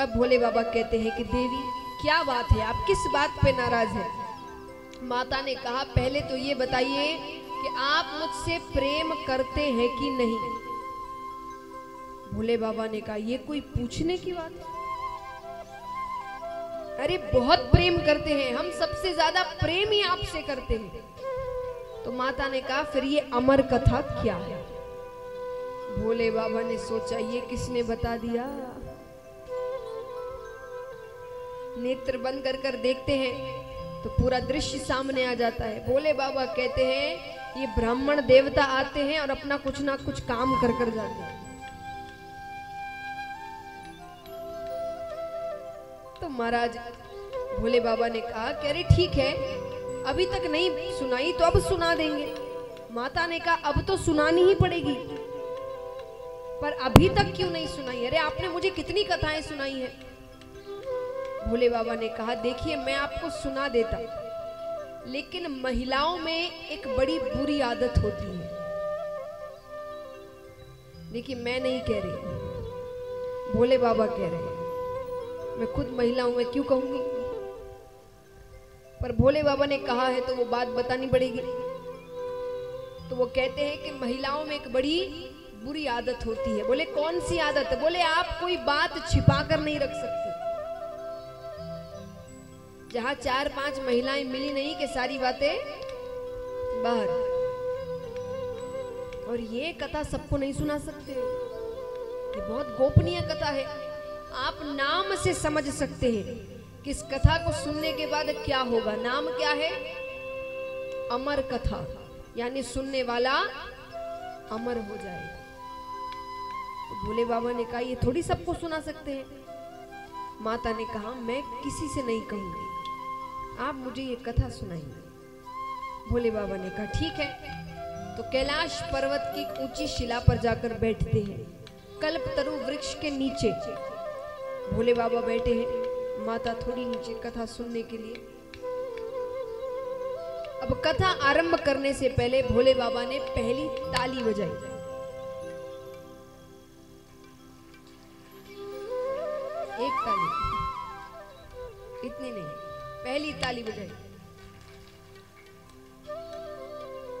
अब भोले बाबा कहते हैं कि देवी, क्या बात है? आप किस बात पे नाराज़ हैं? माता ने कहा, पहले तो ये बताइए कि आप मुझसे प्रेम करते हैं कि नहीं? भोले बाबा ने कहा, ये कोई पूछने की बात है? अरे, बहुत प्रेम करते हैं। हम सबसे ज़्यादा प्रेम ही आपसे करते हैं। तो माता ने कहा, फिर ये अमर कथा क्या है? भोले बाबा ने सोचा, ये किसने बता दिया? नेत्र बंद कर कर देखते हैं तो पूरा दृश्य सामने आ जाता है। भोले बाबा कहते हैं ये ब्राह्मण देवता आते हैं और अपना कुछ ना कुछ काम कर कर जाते हैं। तो महाराज, भोले बाबा ने कहा कि अरे ठीक है, अभी तक नहीं सुनाई तो अब सुना देंगे। माता ने कहा, अब तो सुनानी ही पड़ेगी। पर अभी तक क्यों नहीं सुनाई? अरे आपने मुझे कितनी कथाएँ सुनाई है। भोले बाबा ने कहा, देखिए, मैं आपको सुना देता लेकिन महिलाओं में एक बड़ी बुरी आदत होती है। देखिए, मैं नहीं कह रही भोले बाबा कह रहे हैं। मैं खुद महिला हूँ मैं क्यों कहूँगी? पर भोले बाबा ने कहा है तो वो बात बतानी पड़ेगी। तो वो कहते हैं कि महिलाओं में एक बड़ी बुरी आदत होती है। बोले, कौन सी आदत? है बोले, आप कोई बात छिपा कर नहीं रख सकते। जहाँ चार पाँच महिलाएँ मिली नहीं कि सारी बातें बाहर। और ये कथा सबको नहीं सुना सकते। ये बहुत गोपनीय कथा है। आप नाम से समझ सकते हैं कि इस कथा को सुनने के बाद क्या होगा। नाम क्या है? अमर कथा। यानी सुनने वाला अमर हो जाएगा। तो भोले बाबा ने कहा, ये थोड़ी सबको सुना सकते हैं। माता ने कहा, मैं किसी से नहीं कहूँगी। आप मुझे ये कथा सुनाइए। भोले बाबा ने कहा, ठीक है। तो कैलाश पर्वत की ऊँची शिला पर जाकर बैठते हैं। कल्प तरु वृक्ष के नीचे। भोले बाबा बैठे हैं, माता थोड़ी नीचे कथा सुनने के लिए। अब कथा आरंभ करने से पहले भोले बाबा ने पहली ताली बजाई। एक ताली। इतनी नहीं। पहली ताली बजाई।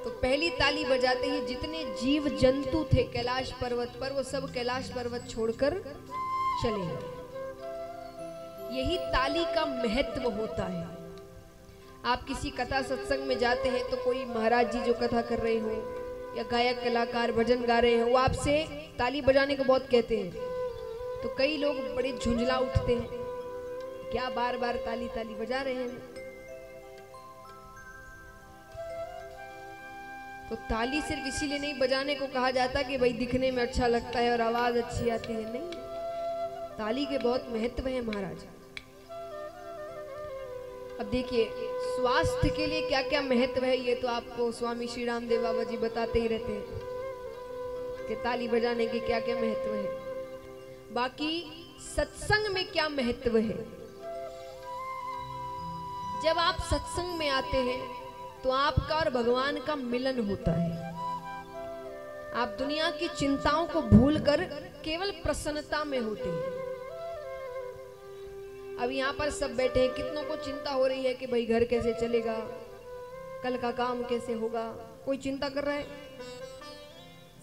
तो पहली ताली बजाते ही जितने जीव जंतु थे कैलाश पर्वत पर, वो सब कैलाश पर्वत छोड़कर चले गए। यही ताली का महत्व होता है। आप किसी कथा सत्संग में जाते हैं तो कोई महाराज जी जो कथा कर रहे हो या गायक, कलाकार, भजन गा रहे हैं, वो आपसे ताली बजाने को बहुत कहते हैं। तो कई लोग बड़े झुंझला उठते हैं। क्या बार बार ताली ताली बजा रहे हैं? तो ताली सिर्फ़ इसीलिए नहीं, बजाने को कहा जाता कि भाई दिखने में अच्छा लगता है और आवाज़ अच्छी आती है। नहीं, ताली के बहुत महत्व है महाराज। अब देखिए, स्वास्थ्य के लिए क्या क्या महत्व है, ये तो आपको स्वामी श्री रामदेव बाबा जी बताते ही रहते हैं कि ताली बजाने के क्या क्या महत्व है। बाकी सत्संग में क्या महत्व है? जब आप सत्संग में आते हैं तो आपका और भगवान का मिलन होता है। आप दुनिया की चिंताओं को भूलकर केवल प्रसन्नता में होते हैं। अब यहाँ पर सब बैठे हैं, कितनों को चिंता हो रही है कि भाई घर कैसे चलेगा, कल का काम कैसे होगा, कोई चिंता कर रहा है?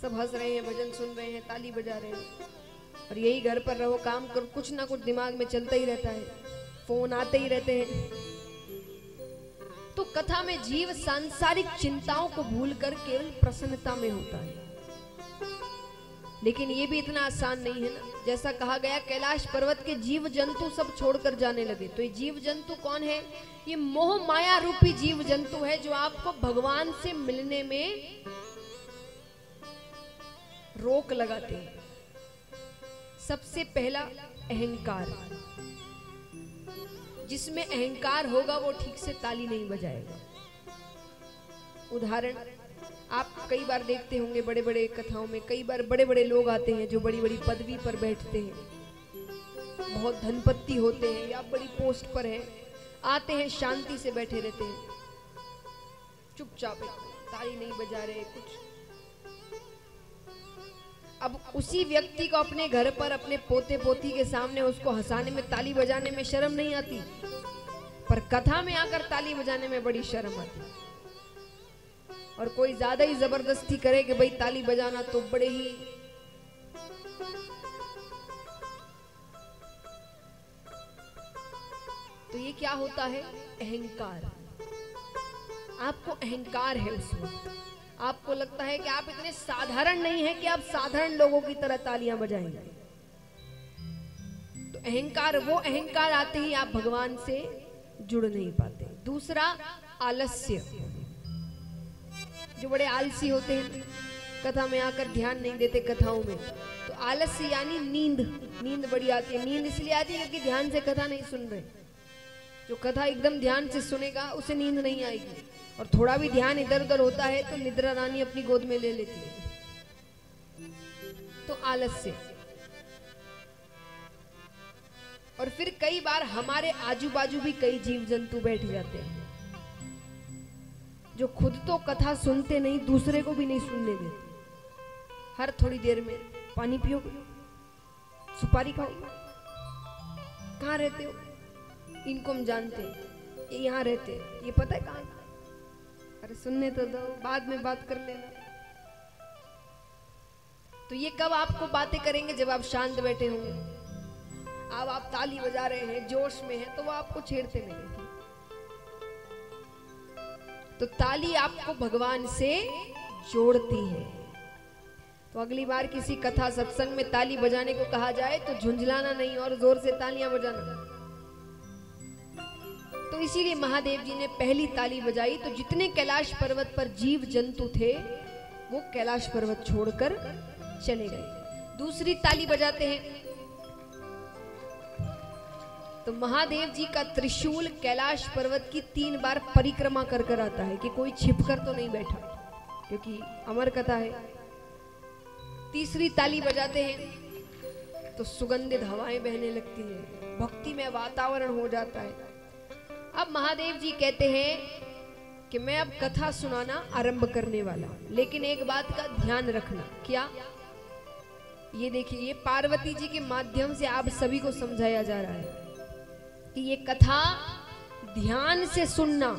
सब हंस रहे हैं, भजन सुन रहे हैं, ताली बजा रहे हैं। और यही घर पर रहो, काम कर, कुछ ना कुछ दिमाग में चलता ही रहता है। फ़ोन आते ही रहते हैं। कथा में जीव सांसारिक चिंताओं को भूलकर केवल प्रसन्नता में होता है। लेकिन ये भी इतना आसान नहीं है ना। जैसा कहा गया, कैलाश पर्वत के जीव जंतु सब छोड़कर जाने लगे। तो ये जीव जंतु कौन है? ये मोह माया रूपी जीव जंतु है जो आपको भगवान से मिलने में रोक लगाते हैं। सबसे पहला अहंकार। जिसमें अहंकार होगा, वो ठीक से ताली नहीं बजाएगा। उदाहरण, आप कई बार देखते होंगे बड़े बड़े कथाओं में, कई बार बड़े बड़े लोग आते हैं जो बड़ी बड़ी पदवी पर बैठते हैं। बहुत धनपति होते हैं या बड़ी पोस्ट पर है, आते हैं, शांति से बैठे रहते हैं। चुपचाप ताली नहीं बजा रहे, कुछ अब उसी व्यक्ति को अपने घर पर, अपने पोते पोती के सामने उसको हंसाने में, ताली बजाने में शर्म नहीं आती। पर कथा में आकर ताली बजाने में बड़ी शर्म आती। और कोई ज़्यादा ही ज़बरदस्ती करे कि भाई ताली बजाना तो बड़े ही तो ये क्या होता है? अहंकार। आपको अहंकार है उस वक्त। आपको लगता है कि आप इतने साधारण नहीं है कि आप साधारण लोगों की तरह तालियाँ बजाएँगे? तो अहंकार, वो अहंकार आते ही आप भगवान से जुड़ नहीं पाते। दूसरा, आलस्य। जो बड़े आलसी होते हैं, कथा में आकर ध्यान नहीं देते कथाओं में तो आलस्य यानी नींद। नींद बड़ी आती है। नींद इसलिए आती है क्योंकि ध्यान से कथा नहीं सुन रहे। जो कथा एकदम ध्यान से सुनेगा, उसे नींद नहीं आएगी। और थोड़ा भी ध्यान इधर उधर होता है तो निद्रा रानी अपनी गोद में ले लेती है। तो आलस्य। और फिर कई बार हमारे आजू बाजू भी कई जीव जंतु बैठ जाते हैं, जो खुद तो कथा सुनते नहीं, दूसरे को भी नहीं सुनने देते। हर थोड़ी देर में पानी पियो सुपारी खाओ कहाँ रहते हो? इनको हम जानते हैं। ये यहाँ रहते हैं। ये पता है कहाँ अरे सुनने तो दो, बाद में बात कर लेना। तो ये कब आपको बातें करेंगे जब आप शांत बैठे होंगे अब आप ताली बजा रहे हैं, जोश में हैं तो वो आपको छेड़ते मिलेंगे तो ताली आपको भगवान से जोड़ती है। तो अगली बार किसी कथा सत्संग में ताली बजाने को कहा जाए तो झुंझलाना नहीं और ज़ोर से तालियाँ बजाना। तो इसीलिए महादेव जी ने पहली ताली बजाई। तो जितने कैलाश पर्वत पर जीव जंतु थे, वो कैलाश पर्वत छोड़कर चले गए। दूसरी ताली बजाते हैं। तो महादेव जी का त्रिशूल कैलाश पर्वत की तीन बार परिक्रमा कर कर आता है कि कोई छिपकर तो नहीं बैठा, क्योंकि अमर कथा है। तीसरी ताली बजाते हैं। तो सुगंधित हवाएँ बहने लगती है। भक्ति में वातावरण हो जाता है। अब महादेव जी कहते हैं कि मैं अब कथा सुनाना आरंभ करने वाला लेकिन एक बात का ध्यान रखना, क्या? ये देखिए, ये पार्वती जी के माध्यम से आप सभी को समझाया जा रहा है कि ये कथा ध्यान से सुनना।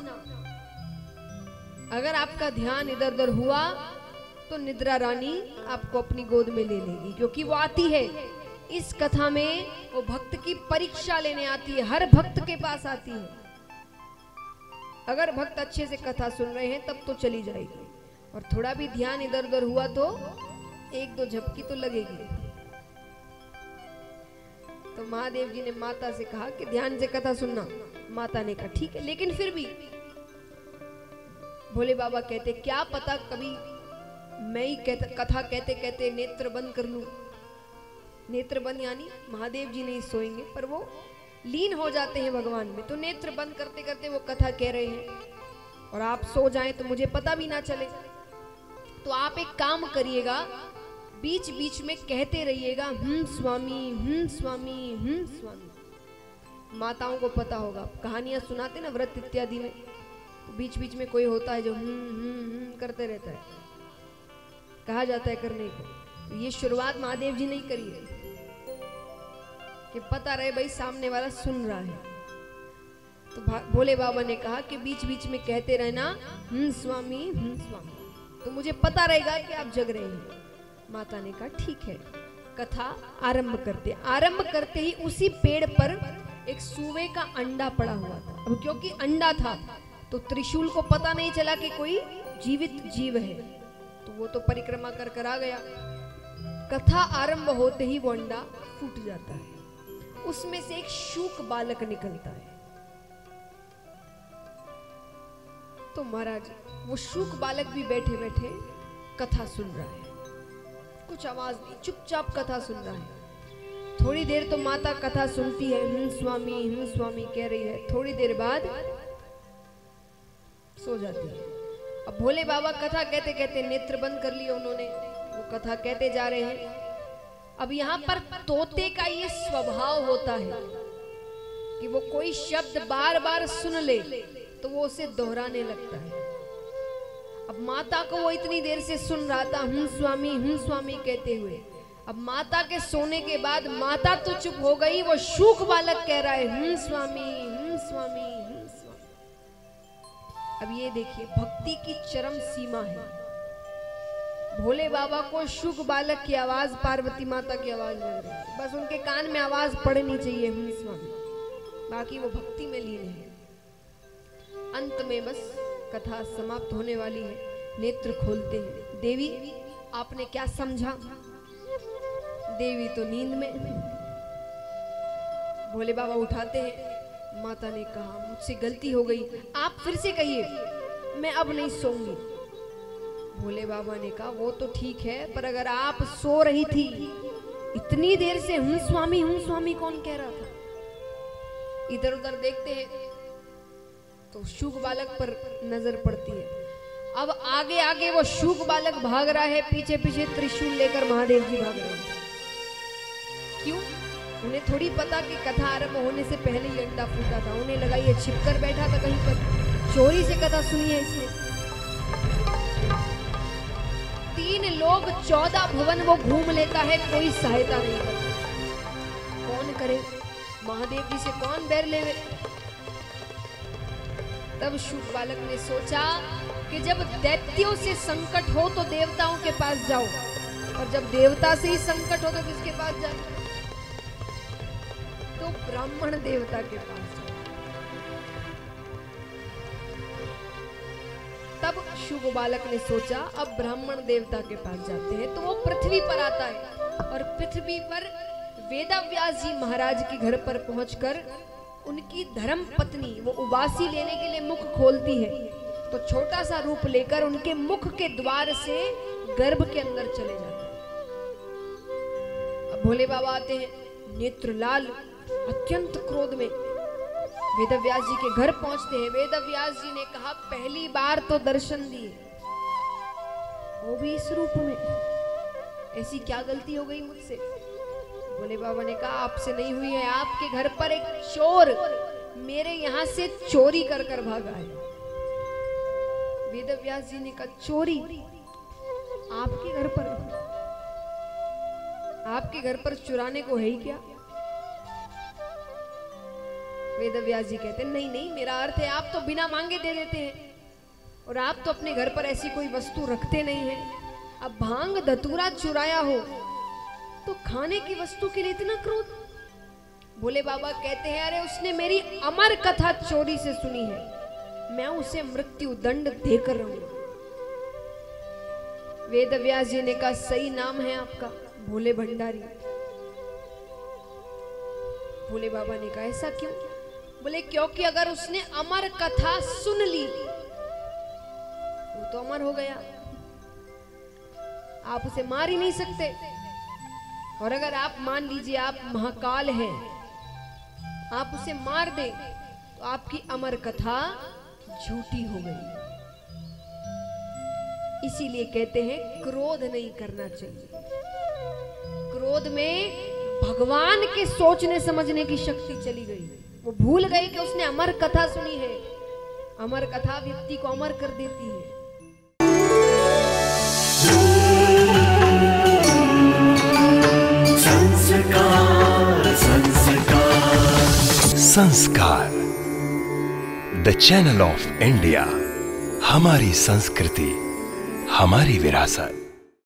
अगर आपका ध्यान इधर उधर हुआ तो निद्रा रानी आपको अपनी गोद में ले लेगी, क्योंकि वो आती है। इस कथा में वो भक्त की परीक्षा लेने आती है, हर भक्त के पास आती है। अगर भक्त अच्छे से कथा सुन रहे हैं, तब तो चली जाएगी। और थोड़ा भी ध्यान इधर उधर हुआ तो एक दो झपकी तो लगेगी। तो महादेव जी ने माता से कहा कि ध्यान से कथा सुनना। माता ने कहा, ठीक है, लेकिन फिर भी। भोले बाबा कहते, क्या पता कभी मैं ही कहता, कथा कहते कहते नेत्र बंद कर लू? नेत्र बंद यानी महादेव जी नहीं सोएँगे, पर वो लीन हो जाते हैं भगवान में। तो नेत्र बंद करते करते वो कथा कह रहे हैं। और आप सो जाएँ तो मुझे पता भी ना चले। तो आप एक काम करिएगा बीच बीच में कहते रहिएगा हम स्वामी हम स्वामी हम स्वामी। माताओं को पता होगा कहानियाँ सुनाते ना व्रत इत्यादि में तो बीच बीच में कोई होता है जो हम्म हम्म हम्म करते रहता है। कहा जाता है करने को। तो ये शुरुआत महादेव जी नहीं करी है। कि पता रहे भाई सामने वाला सुन रहा है। तो भोले बाबा ने कहा कि बीच बीच में कहते रहना हम्म स्वामी हम्म स्वामी। तो मुझे पता रहेगा कि आप जग रहे हैं। माता ने कहा, ठीक है। कथा आरंभ करते आरंभ करते ही उसी पेड़ पर एक सुवे का अंडा पड़ा हुआ था। अब क्योंकि अंडा था तो त्रिशूल को पता नहीं चला कि कोई जीवित जीव है। तो वो तो परिक्रमा कर कर आ गया। कथा आरंभ होते ही वो अंडा फूट जाता है। उसमें से एक शूक बालक निकलता है। तो महाराज, वो शूक बालक भी बैठे बैठे कथा सुन रहा है। कुछ आवाज़ नहीं, चुपचाप कथा सुन रहा है। थोड़ी देर तो माता कथा सुनती है। हम्म स्वामी हम्म स्वामी, कह रही है। थोड़ी देर बाद सो जाती है। अब भोले बाबा कथा कहते कहते नेत्र बंद कर लिए उन्होंने। वो कथा कहते जा रहे हैं। अब यहाँ पर तोते का ये स्वभाव होता है कि वो कोई शब्द बार बार सुन ले तो वो उसे दोहराने लगता है। अब माता को वो इतनी देर से सुन रहा था, हूँ स्वामी हूँ स्वामी कहते हुए। अब माता के सोने के बाद माता तो चुप हो गई, वो शूक बालक कह रहा है हम्म स्वामी हम्म स्वामी हम्म स्वामी। अब ये देखिए, भक्ति की चरम सीमा है। भोले बाबा को शुभ बालक की आवाज़, पार्वती माता की आवाज़ लग रही बस उनके कान में आवाज़ पड़नी चाहिए स्वामी। बाकी वो भक्ति में लीन है। अंत में बस कथा समाप्त होने वाली है। नेत्र खोलते हैं। देवी, आपने क्या समझा? देवी तो नींद में भोले बाबा उठाते हैं। माता ने कहा, मुझसे गलती हो गई। आप फिर से कहिए, मैं अब नहीं सोऊँगी। भोले बाबा ने कहा, वो तो ठीक है, पर अगर आप सो रही थी, इतनी देर से हूँ स्वामी हूँ स्वामी कौन कह रहा था? इधर उधर देखते हैं तो शुक बालक पर नज़र पड़ती है। अब आगे आगे वो शुक बालक भाग रहा है, पीछे पीछे त्रिशूल लेकर महादेव जी भाग रहे हैं। क्यों? उन्हें थोड़ी पता कि कथा आरंभ होने से पहले ही अंडा फूटा था। उन्हें लगा, ये छिपकर बैठा था कहीं पर। चोरी से कथा सुनी है इसने लोग चौदह भवन वो घूम लेता है, कोई सहायता नहीं करता। कौन करे? महादेव जी से कौन बैर ले तब शुभ बालक ने सोचा कि जब दैत्यों से संकट हो तो देवताओं के पास जाओ, और जब देवता से ही संकट हो तो किसके पास जाओ तो ब्राह्मण देवता के पास जाओ। शुभ बालक ने सोचा, अब ब्राह्मण देवता के पास जाते हैं तो वो पृथ्वी पर आता है। और पृथ्वी पर वेदाव्यास जी महाराज के घर पर पहुंचकर उनकी धर्म पत्नी, वो उबासी लेने के लिए मुख खोलती है तो छोटा सा रूप लेकर उनके मुख के द्वार से गर्भ के अंदर चले जाते हैं। अब भोले बाबा आते हैं, नेत्र लाल, अत्यंत क्रोध में वेदव्यास जी के घर पहुँचते हैं। वेदव्यास जी ने कहा, पहली बार तो दर्शन दिए। वो भी इस रूप में। ऐसी क्या गलती हो गई मुझसे? बोले बाबा ने कहा, आपसे नहीं हुई है। आपके घर पर एक चोर मेरे यहाँ से चोरी कर कर भागा है। वेदव्यास जी ने कहा, चोरी? आपके घर पर? आपके घर पर चुराने को है ही क्या? वेद व्यास जी कहते नहीं नहीं, मेरा अर्थ है, आप तो बिना मांगे दे देते हैं। और आप तो अपने घर पर ऐसी कोई वस्तु रखते नहीं है। अब भाँग धतूरा चुराया हो तो खाने की वस्तु के लिए इतना क्रोध? बोले, बाबा कहते हैं, अरे, उसने मेरी अमर कथा चोरी से सुनी है। मैं उसे मृत्यु दंड देकर रहूँगा। वेद व्यास जी ने कहा, सही नाम है आपका। भोले भंडारी। भोले बाबा ने कहा, ऐसा क्यों? बोले, क्योंकि अगर उसने अमर कथा सुन ली, वो तो अमर हो गया। आप उसे मार ही नहीं सकते। और अगर आप मान लीजिए आप महाकाल हैं, आप उसे मार दे तो आपकी अमर कथा झूठी हो गई। इसीलिए कहते हैं, क्रोध नहीं करना चाहिए। क्रोध में भगवान के सोचने समझने की शक्ति चली गई। वो भूल गई कि उसने अमर कथा सुनी है। अमर कथा व्यक्ति को अमर कर देती है। संस्कार संस्कार। संस्कार। द चैनल ऑफ़ इंडिया हमारी संस्कृति हमारी विरासत।